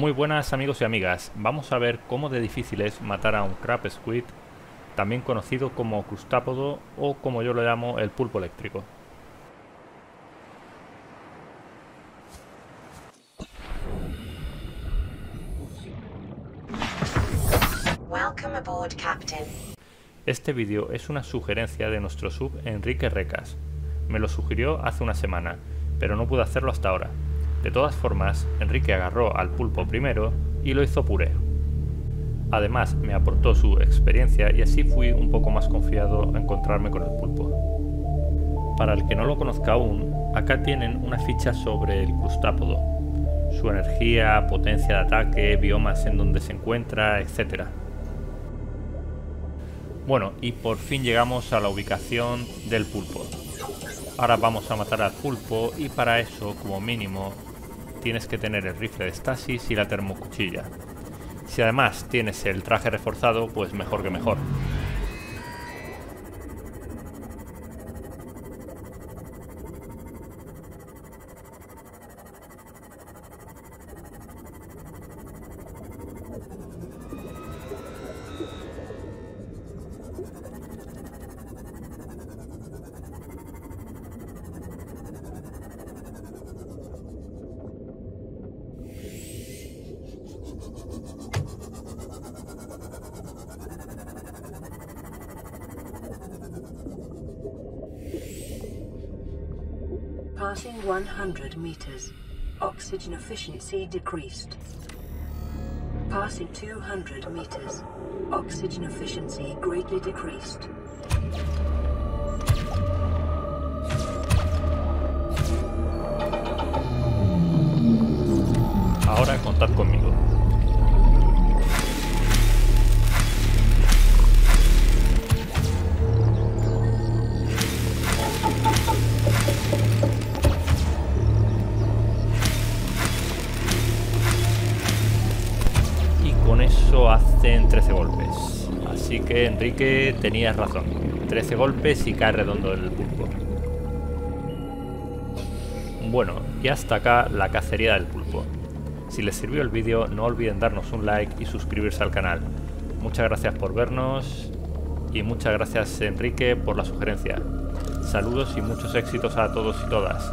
Muy buenas amigos y amigas, vamos a ver cómo de difícil es matar a un crab squid, también conocido como crustápodo o como yo lo llamo el pulpo eléctrico. Este vídeo es una sugerencia de nuestro sub Enrique Recas. Me lo sugirió hace una semana, pero no pude hacerlo hasta ahora. De todas formas, Enrique agarró al pulpo primero y lo hizo puré. Además, me aportó su experiencia y así fui un poco más confiado a encontrarme con el pulpo. Para el que no lo conozca aún, acá tienen una ficha sobre el crustápodo, su energía, potencia de ataque, biomas en donde se encuentra, etc. Bueno, y por fin llegamos a la ubicación del pulpo. Ahora vamos a matar al pulpo y para eso, como mínimo, tienes que tener el rifle de estasis y la termocuchilla. Si además tienes el traje reforzado, pues mejor que mejor. Passing 100 meters. Oxygen efficiency decreased. Passing 200 meters. Oxygen efficiency greatly decreased. Ahora contad conmigo. Hacen 13 golpes. Así que Enrique tenías razón. 13 golpes y cae redondo el pulpo. Bueno, y hasta acá la cacería del pulpo. Si les sirvió el vídeo no olviden darnos un like y suscribirse al canal. Muchas gracias por vernos y muchas gracias Enrique por la sugerencia. Saludos y muchos éxitos a todos y todas.